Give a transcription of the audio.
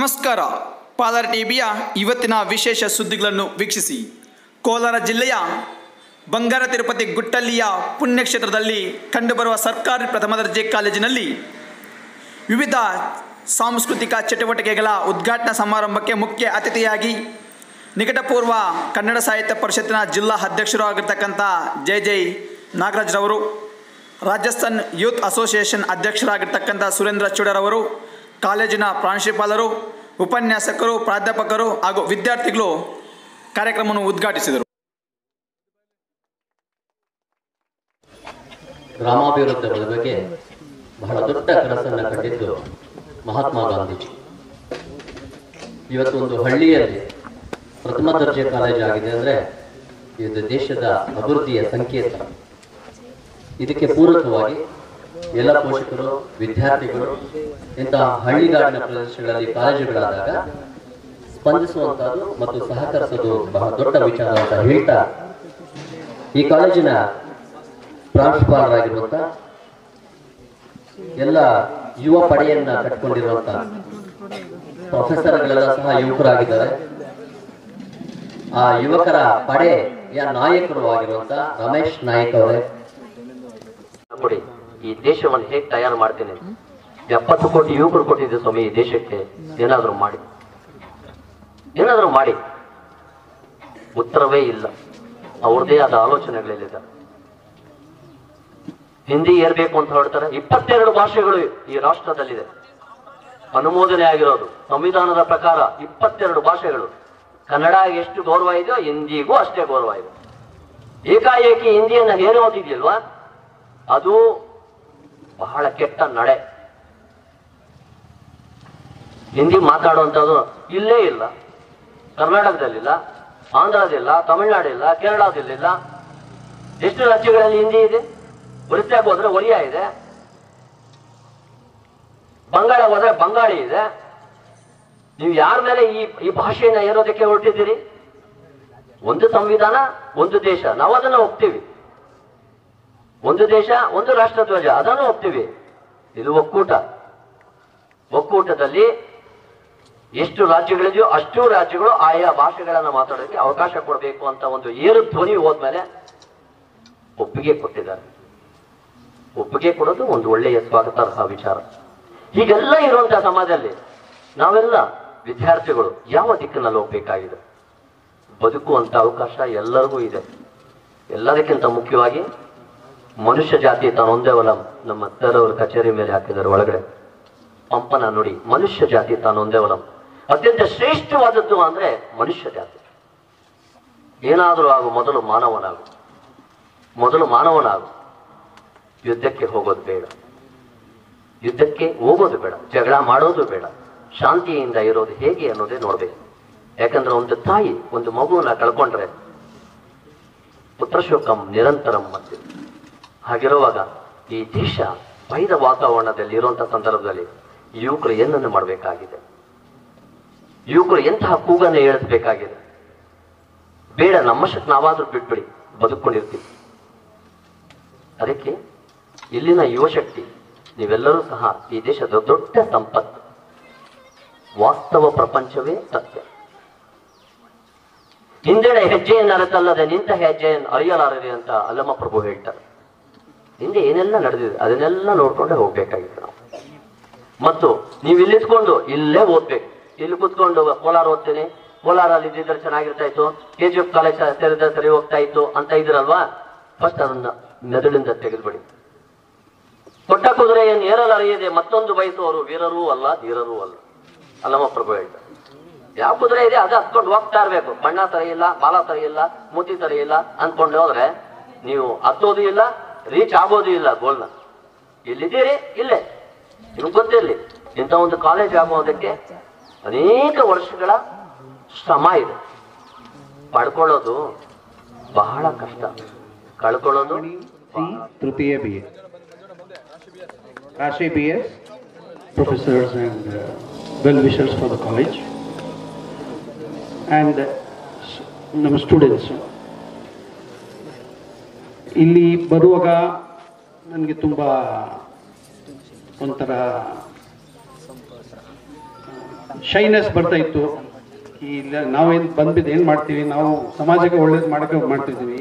ನಮಸ್ಕಾರ. ಪಾಲರ್ ಟಿವಿಯ ಇವತ್ತಿನ ವಿಶೇಷ ಸುದ್ದಿಗಳನ್ನು ವೀಕ್ಷಿಸಿ. ಕೋಲಾರ ಜಿಲ್ಲೆಯ ಬಂಗಾರ ತಿರುಪತಿ ಗುಟ್ಟಳ್ಳಿಯ ಪುಣ್ಯಕ್ಷೇತ್ರದಲ್ಲಿ ಕಂಡುಬರುವ ಸರ್ಕಾರಿ ಪ್ರಥಮ ದರ್ಜೆ ಕಾಲೇಜಿನಲ್ಲಿ ವಿವಿಧ ಸಾಂಸ್ಕೃತಿಕ ಚಟುವಟಿಕೆಗಳ ಉದ್ಘಾಟನಾ ಸಮಾರಂಭಕ್ಕೆ ಮುಖ್ಯ ಅತಿಥಿಯಾಗಿ ನಿಕಟಪೂರ್ವ ಕನ್ನಡ ಸಾಹಿತ್ಯ ಪರಿಷತ್ತಿನ ಜಿಲ್ಲಾ ಅಧ್ಯಕ್ಷರು ಆಗಿರ್ತಕ್ಕಂಥ ಜೈ ಜೈ ನಾಗರಾಜ್ರವರು, ರಾಜಸ್ಥಾನ್ ಯೂತ್ ಅಸೋಸಿಯೇಷನ್ ಅಧ್ಯಕ್ಷರಾಗಿರ್ತಕ್ಕಂಥ ಸುರೇಂದ್ರ ಚೂಡರವರು, ಕಾಲೇಜಿನ ಪ್ರಾಂಶುಪಾಲರು ಉಪನ್ಯಾಸಕರು, ಪ್ರಾಧ್ಯಾಪಕರು ಹಾಗೂ ವಿದ್ಯಾರ್ಥಿಗಳು ಕಾರ್ಯಕ್ರಮವನ್ನು ಉದ್ಘಾಟಿಸಿದರು. ಗ್ರಾಮಾಭಿವೃದ್ಧಿಗಳ ಬಗ್ಗೆ ಬಹಳ ದೊಡ್ಡ ಕನಸನ್ನು ಕಂಡಿದ್ದು ಮಹಾತ್ಮ ಗಾಂಧೀಜಿ. ಇವತ್ತು ಒಂದು ಹಳ್ಳಿಯಲ್ಲಿ ಪ್ರಥಮ ದರ್ಜೆ ಕಾಲೇಜು ಆಗಿದೆ ಅಂದರೆ ಇದು ದೇಶದ ಅಭಿವೃದ್ಧಿಯ ಸಂಕೇತ. ಇದಕ್ಕೆ ಪೂರಕವಾಗಿ ಎಲ್ಲ ಪೋಷಕರು, ವಿದ್ಯಾರ್ಥಿಗಳು ಇಂತಹ ಹಳ್ಳಿಗಾಡಿನ ಪ್ರದೇಶಗಳಲ್ಲಿ ಕಾಲೇಜುಗಳಾದಾಗ ಸ್ಪಂದಿಸುವಂತಹದ್ದು ಮತ್ತು ಸಹಕರಿಸೋದು ಬಹಳ ದೊಡ್ಡ ವಿಚಾರ ಅಂತ ಹೇಳ್ತಾ ಈ ಕಾಲೇಜಿನ ಪ್ರಾಂಶುಪಾಲರಾಗಿರುವಂತ ಎಲ್ಲ ಯುವ ಪಡೆಯನ್ನ ಕಟ್ಕೊಂಡಿರುವಂತ ಪ್ರೊಫೆಸರ್ಗಳೆಲ್ಲ ಸಹ ಯುವಕರಾಗಿದ್ದಾರೆ. ಆ ಯುವಕರ ಪಡೆಯ ನಾಯಕರು ಆಗಿರುವಂತ ರಮೇಶ್ ನಾಯಕ್ ಅವರೇ. ಈ ದೇಶವನ್ನು ಹೇಗೆ ತಯಾರು ಮಾಡ್ತೇನೆ ಎಪ್ಪತ್ತು ಕೋಟಿ ಯುವಕರು ಕೊಟ್ಟಿದ್ದೆ ಸ್ವಾಮಿ ಈ ದೇಶಕ್ಕೆ. ಏನಾದರೂ ಮಾಡಿ. ಏನಾದರೂ ಮಾಡಿ. ಉತ್ತರವೇ ಇಲ್ಲ. ಅವ್ರದೇ ಆದ ಆಲೋಚನೆಗಳಲ್ಲಿದೆ ಹಿಂದಿ ಏರ್ಬೇಕು ಅಂತ ಹೇಳ್ತಾರೆ. ಇಪ್ಪತ್ತೆರಡು ಭಾಷೆಗಳು ಈ ರಾಷ್ಟ್ರದಲ್ಲಿದೆ. ಅನುಮೋದನೆ ಆಗಿರೋದು. ಸಂವಿಧಾನದ ಪ್ರಕಾರ ಇಪ್ಪತ್ತೆರಡು ಭಾಷೆಗಳು. ಕನ್ನಡ ಎಷ್ಟು ಗೌರವ ಇದೆಯೋ ಹಿಂದಿಗೂ ಅಷ್ಟೇ ಗೌರವ ಇದೆ. ಏಕಾಏಕಿ ಹಿಂದಿಯನ್ನು ಹೇರೋದಿದೆಯಲ್ವಾ? ಅದು ಬಹಳ ಕೆಟ್ಟ ನಡೆ. ಹಿಂದಿ ಮಾತಾಡುವಂಥದ್ದು ಇಲ್ಲೇ ಇಲ್ಲ. ಕರ್ನಾಟಕದಲ್ಲಿಲ್ಲ ಆಂಧ್ರದಿಲ್ಲ ತಮಿಳುನಾಡಿಲ್ಲ, ಕೇರಳದಲ್ಲಿಲ್ಲ. ಎಷ್ಟು ರಾಜ್ಯಗಳಲ್ಲಿ ಹಿಂದಿ ಇದೆ? ಒರಿಸ್ಸಾಗೆ ಹೋದ್ರೆ ಒರಿಯಾ ಇದೆ. ಬಂಗಾಳ ಹೋದ್ರೆ ಬಂಗಾಳಿ ಇದೆ. ನೀವು ಯಾರ ಮೇಲೆ ಈ ಈ ಭಾಷೆಯನ್ನ ಏರೋದಕ್ಕೆ ಹೊರಟಿದ್ದೀರಿ? ಒಂದು ಸಂವಿಧಾನ, ಒಂದು ದೇಶ. ನಾವು ಅದನ್ನ ಒಪ್ತೀವಿ. ಒಂದು ದೇಶ, ಒಂದು ರಾಷ್ಟ್ರಧ್ವಜ, ಅದನ್ನು ಒಪ್ತೀವಿ. ಇದು ಒಕ್ಕೂಟ. ಒಕ್ಕೂಟದಲ್ಲಿ ಎಷ್ಟು ರಾಜ್ಯಗಳಿದೆಯೋ ಅಷ್ಟು ರಾಜ್ಯಗಳು ಆಯಾ ಭಾಷೆಗಳನ್ನು ಮಾತಾಡೋಕ್ಕೆ ಅವಕಾಶ ಕೊಡಬೇಕು ಅಂತ ಒಂದು ಏರು ಧ್ವನಿ ಹೋದ್ಮೇಲೆ ಒಪ್ಪಿಗೆ ಕೊಟ್ಟಿದ್ದಾರೆ. ಒಪ್ಪಿಗೆ ಕೊಡೋದು ಒಂದು ಒಳ್ಳೆಯ ಸ್ವಾಗತಾರ್ಹ ವಿಚಾರ. ಹೀಗೆಲ್ಲ ಇರುವಂತಹ ಸಮಾಜದಲ್ಲಿ ನಾವೆಲ್ಲ ವಿದ್ಯಾರ್ಥಿಗಳು ಯಾವ ದಿಕ್ಕಿನಲ್ಲಿ ಹೋಗ್ಬೇಕಾಗಿದೆ? ಬದುಕುವಂತ ಅವಕಾಶ ಎಲ್ಲರಿಗೂ ಇದೆ. ಎಲ್ಲದಕ್ಕಿಂತ ಮುಖ್ಯವಾಗಿ ಮನುಷ್ಯ ಜಾತಿ ತಾನೊಂದೇವಲ್ಲ ನಮ್ಮ ಅತ್ತರವ್ರ ಕಚೇರಿ ಮೇಲೆ ಹಾಕಿದ್ದಾರೆ ಒಳಗಡೆ. ಪಂಪನ ನುಡಿ, ಮನುಷ್ಯ ಜಾತಿ ತಾನೊಂದೇವಲಂ ಅತ್ಯಂತ ಶ್ರೇಷ್ಠವಾದದ್ದು ಅಂದ್ರೆ ಮನುಷ್ಯ ಜಾತಿ. ಏನಾದರೂ ಆಗು, ಮೊದಲು ಮಾನವನಾಗು. ಮೊದಲು ಮಾನವನಾಗು. ಯುದ್ಧಕ್ಕೆ ಹೋಗೋದು ಬೇಡ. ಯುದ್ಧಕ್ಕೆ ಹೋಗೋದು ಬೇಡ. ಜಗಳ ಮಾಡೋದು ಬೇಡ. ಶಾಂತಿಯಿಂದ ಇರೋದು ಹೇಗೆ ಅನ್ನೋದೇ ನೋಡ್ಬೇಕು. ಯಾಕಂದ್ರೆ ಒಂದು ತಾಯಿ, ಒಂದು ಮಗುವನ್ನ ಕಳ್ಕೊಂಡ್ರೆ ಪುತ್ರಶೋಕಂ ನಿರಂತರಂ ಮತ್ತೆ ಹಾಗಿರುವಾಗ ಈ ದೇಶ ಬೈದ ವಾತಾವರಣದಲ್ಲಿ ಇರುವಂತಹ ಸಂದರ್ಭದಲ್ಲಿ ಯುವಕರು ಏನನ್ನು ಮಾಡಬೇಕಾಗಿದೆ? ಯುವಕರು ಎಂತಹ ಕೂಗನ್ನು ಹೇಳಬೇಕಾಗಿದೆ ಬೇಡ ನಮ್ಮಷ್ಟಕ್ಕೆ ನಾವಾದ್ರೂ ಬಿಟ್ಬಿಡಿ ಬದುಕೊಂಡಿರ್ತೀವಿ ಅದಕ್ಕೆ ಇಲ್ಲಿನ ಯುವಶಕ್ತಿ ನೀವೆಲ್ಲರೂ ಸಹ ಈ ದೇಶದ ದೊಡ್ಡ ಸಂಪತ್ತು. ವಾಸ್ತವ ಪ್ರಪಂಚವೇ ಸತ್ಯ. ಹಿಂದೆಡೆ ಹೆಜ್ಜೆಯನ್ನು ಅರತಲ್ಲದೆ ನಿಂತ ಹೆಜ್ಜೆಯನ್ನು ಅರಿಯಲಾರದೆ ಅಂತ ಅಲ್ಲಮ್ಮ ಪ್ರಭು ಹೇಳ್ತಾರೆ. ಹಿಂದೆ ಏನೆಲ್ಲ ನಡೆದಿದೆ, ಅದನ್ನೆಲ್ಲ ನೋಡ್ಕೊಂಡೆ ಹೋಗ್ಬೇಕಾಗಿತ್ತು ನಾವು. ಮತ್ತು ನೀವು ಇಲ್ಲಿ ಇದ್ಕೊಂಡು ಇಲ್ಲೇ ಓದ್ಬೇಕು. ಇಲ್ಲಿ ಕುತ್ಕೊಂಡು ಕೋಲಾರ ಓದ್ತೀನಿ. ಕೋಲಾರಲ್ಲಿ ಇದ್ದಿದ್ರೆ ಚೆನ್ನಾಗಿರ್ತಾ ಇತ್ತು. ಕೆ ಜಿ ಎಫ್ ಕಾಲೇಜ್ ತೆರೆದ ಸರಿ ಹೋಗ್ತಾ ಇತ್ತು ಅಂತ ಇದ್ರಲ್ವಾ? ಫಸ್ಟ್ ಅದನ್ನ ಮೆದುಳಿಂದ ತೆಗೆದುಬಿಡಿ. ಕೊಟ್ಟ ಕುದುರೆಯನ್ನು ಏರಲು ಅರಿಯದೆ ಮತ್ತೊಂದು ಬಯಸುವವರು ವೀರರೂ ಅಲ್ಲ, ಧೀರರೂ ಅಲ್ಲ. ಅಲ್ಲಮ್ಮ ಪ್ರಭು ಹೇಳ್ತಾರೆ ಯಾವ ಕುದುರೆ ಇದೆ, ಅದು ಹತ್ಕೊಂಡು ಹೋಗ್ತಾ ಇರ್ಬೇಕು. ಬಣ್ಣ ಸರಿ ಇಲ್ಲ, ಬಾಲ ಸರಿ ಇಲ್ಲ, ಮೂತಿ ಸರಿ ಇಲ್ಲ ಅನ್ಕೊಂಡು ಹೋದ್ರೆ ನೀವು ಹತ್ತೋದು ಇಲ್ಲ ರೀಚ್ ಆಗೋದು ಇಲ್ಲ ಗೋಲ್ನ ಎಲ್ಲಿದ್ದೀರಿ? ಇಲ್ಲೇ. ನಿಮ್ಗೆ ಗೊತ್ತಿರಲಿ ಇಂಥ ಒಂದು ಕಾಲೇಜ್ ಆಗೋದಕ್ಕೆ ಅನೇಕ ವರ್ಷಗಳ ಶ್ರಮ ಇದೆ. ಪಡ್ಕೊಳ್ಳೋದು ಬಹಳ ಕಷ್ಟ. ಕಳ್ಕೊಳ್ಳೋದು ತೃತೀಯ ಬಿ ಎ ರಾಶಿ B S professors and well wishers for the college and ನಮ್ಮ ಸ್ಟೂಡೆಂಟ್ಸ್ ಇಲ್ಲಿ ಬರುವಾಗ ನನಗೆ ತುಂಬ ಒಂಥರ ಶೈನೆಸ್ ಬರ್ತಾ ಇತ್ತು. ಇಲ್ಲ ನಾವೇನು ಬಂದಿದ್ದು ಏನು ಮಾಡ್ತೀವಿ? ನಾವು ಸಮಾಜಕ್ಕೆ ಒಳ್ಳೇದು ಮಾಡೋಕ್ಕೆ ಮಾಡ್ತಿದ್ದೀವಿ.